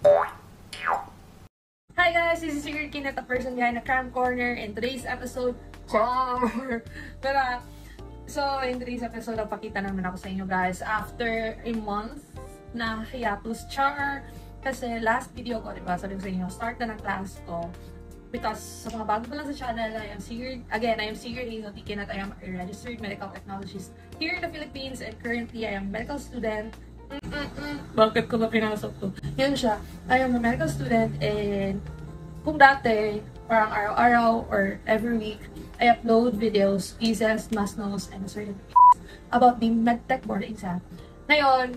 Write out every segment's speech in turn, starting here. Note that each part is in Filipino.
Hi guys, this is your Kinet, the person behind the Cram Corner. In today's episode, char! So in today's episode, napakita naman ako sa inyo guys after a month na hiatus char. Kasi last video ko, diba, sabi ko sa inyo, start na ng class ko. Because sa mga bago pa lang sa channel, I am Sigurd, again, I am Sigurd Hazel Tikin at I am a registered medical technologist here in the Philippines and currently I am medical student Mm-mm-mm. Bakit ko ba pinasok to? Yun siya. I am a medical student and kung dati, parang araw-araw or every week, I upload videos, thesis, masnos, and certificates about the MedTech board exam. Ngayon,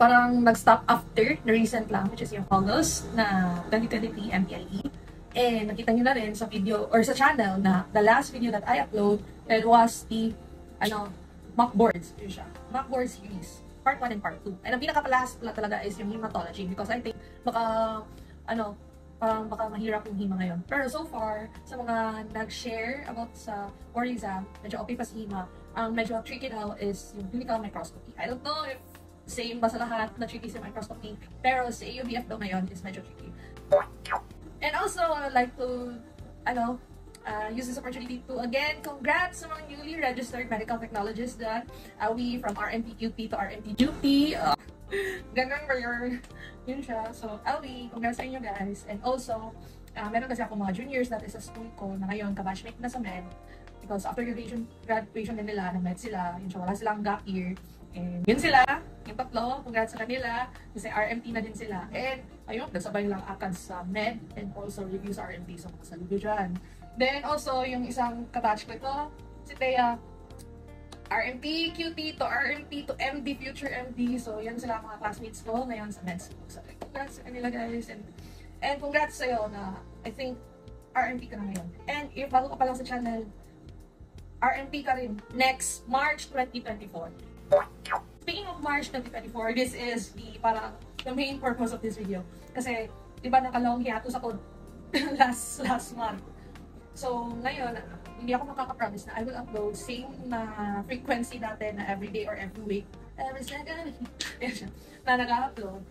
parang nag-stop after the recent lang, which is yung August na 2023 MPLE. And nakita nyo na rin sa video, or sa channel na the last video that I upload, it was the, ano, mock boards. Yun siya. Mock board series part 1 and part 2. And ang pinaka-last pala talaga is yung hematology because I think baka, ano, parang baka mahirap yung hima ngayon. Pero so far, sa mga nag-share about sa board exam, medyo okay pa si hima, ang medyo tricky daw is yung clinical microscopy. I don't know if same ba sa lahat na tricky sa microscopy, pero sa AUBF daw ngayon is medyo tricky. And also, I would like to, ano, uh, use this opportunity to again congrats sa mga newly registered medical technologists that uh, we from RMPQP to RMPGP. Uh, ganun ba your yun siya. So, Alwi, congrats sa inyo guys. And also, uh, meron kasi ako mga juniors dati sa school ko na ngayon kabatchmate na sa med. Because after graduation, graduation din nila, na med sila. Yun siya, wala silang gap year. And yun sila, yung tatlo, congrats sa kanila. Kasi RMT na din sila. And ayun, nagsabay lang akad sa med and also review sa RMT. So, masaludo dyan. Then also, yung isang kabatch ko ito, si Thea, RMP, QT to RMP to MD, future MD. So, yan sila mga classmates ko ngayon sa med school. So, congrats sa kanila guys. And, and congrats sa'yo na I think RMP ka na ngayon. And if bago ka pa lang sa channel, RMP ka rin next March 2024. Speaking of March 2024, this is the parang the main purpose of this video. Kasi, di ba nakalong hiatus ako last last month. So, ngayon, hindi ako makaka-promise na I will upload same na frequency dati na every day or every week. Every second, na nag-upload.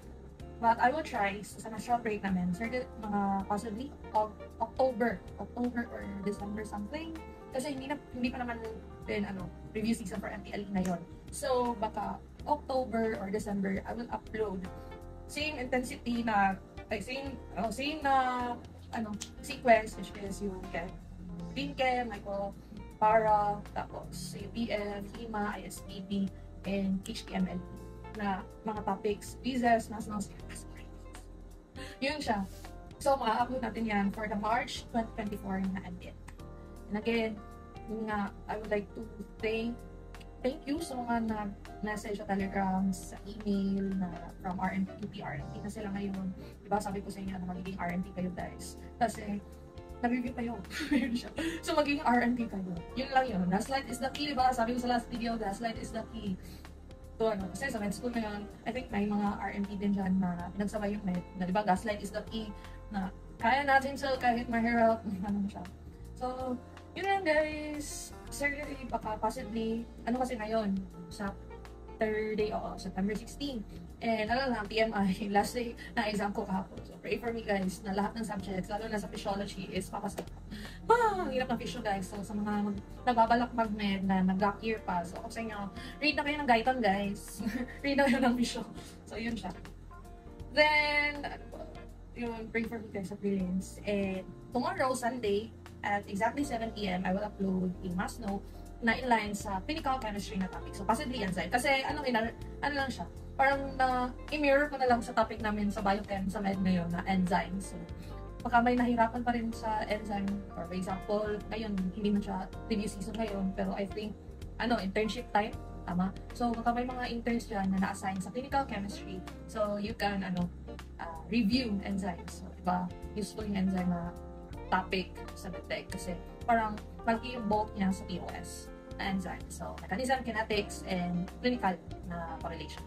But I will try sa national break namin. Certain mga possibly October, October or December something. Kasi hindi na hindi pa naman din ano, review season for MTLE na yon. So baka October or December I will upload same intensity na like same oh, same na ano sequence which is you get Binke, Michael Para, tapos UPF, HIMA, ISPB, and HTML na mga topics, visas, national status. Yun siya. So, ma-upload natin yan for the March 2024 na edit. And again, yun nga, I would like to thank thank you sa mga nag-message sa Telegram, sa email na from RMP, RMP na sila ngayon. Diba sabi ko sa inyo na magiging RMP kayo guys. Kasi nag-review kayo. so, magiging R&D kayo. Yun lang yun. Gaslight is the key, diba? Sabi ko sa last video, gaslight is the key. So, ano, kasi sa med school ngayon, I think may mga R&D din dyan na pinagsabay yung med. Na, diba, gaslight is the key na kaya natin so kahit mahirap, ano siya. So, yun lang guys. Surgery, baka possibly, ano kasi ngayon, sa third day, oo, September 16. And ano lang, PMI, last day na exam ko kahapon. So pray for me guys na lahat ng subjects, lalo na sa physiology, is papasok. Ah, ang hirap ng physio guys. So sa mga nagbabalak mag-med na nag-gap year pa, so ako sa inyo, read na kayo ng Gaiton guys. read na kayo ng physio. So yun siya. Then, ano ba? Yun, pray for me guys sa prelims. And tomorrow, Sunday, at exactly 7pm, I will upload a mass note na inline sa clinical chemistry na topic. So, possibly enzyme. Kasi, ano, ina, ano lang siya, parang na, i-mirror ko na lang sa topic namin sa biochem, sa med ngayon, na enzyme. So, baka may nahirapan pa rin sa enzyme. For example, ngayon, hindi man siya review season ngayon, pero I think, ano, internship time, tama? So, baka may mga interns dyan na na-assign sa clinical chemistry. So, you can, ano, uh, review enzymes. So, diba, useful yung enzyme na topic sa medtech kasi parang lagi yung bulk niya sa POS na enzyme. So, mechanism, kinetics, and clinical na correlation.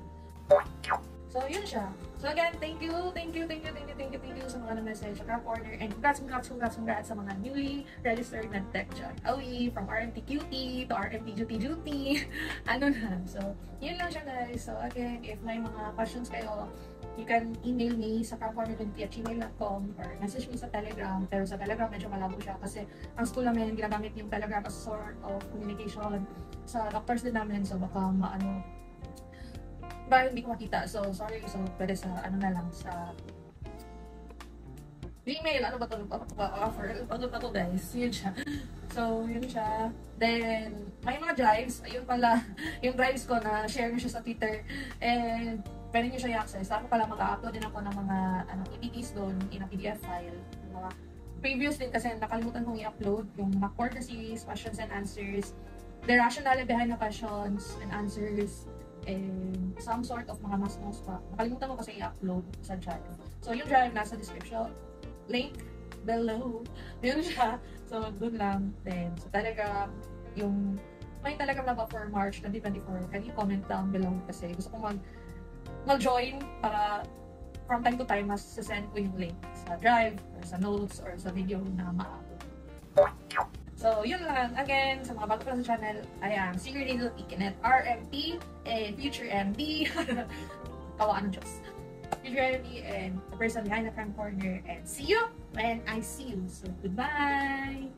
So, yun siya. So, again, thank you, thank you, thank you, thank you, thank you, thank you sa mga na-message sa Crap Order. And congrats, congrats, congrats, congrats sa mga newly registered na tech dyan. Awi, from RMT Cutie to RMT Duty Duty. ano na. So, yun lang siya guys. So, again, if may mga questions kayo, you can email me sa camcorner20 at gmail.com or message me sa Telegram. Pero sa Telegram medyo malabo siya kasi ang school namin ginagamit yung Telegram as sort of communication sa doctors din namin. So baka maano, baka hindi ko makita. So sorry, so pwede sa ano na lang sa Gmail, ano ba ito? Offer. Ano ba ito guys? Yun siya. So, yun siya. Then, may mga drives. Ayun pala, yung drives ko na share nyo siya sa Twitter. And, pwede nyo siya i-access. Ako pala mag-upload din ako ng mga ano, EPTs doon in a PDF file. Mga previous din kasi nakalimutan kong i-upload yung mga quarter series, questions and answers, the rationale behind the questions and answers, and some sort of mga mas notes pa. Nakalimutan ko kasi i-upload sa drive. So, yung drive nasa description link below. Yun siya. So, dun lang. Then, so talaga, yung may talaga ba for March 2024, can you comment down below kasi gusto ko mag mag-join para from time to time mas send ko yung link sa drive or sa notes or sa video na ma-upload. So, yun lang. Again, sa mga bago pa sa channel, I am Secret Little Ikinet RMP and Future MD. Kawaan ng Diyos. Jeremy and the person behind the front corner and see you when I see you. So goodbye!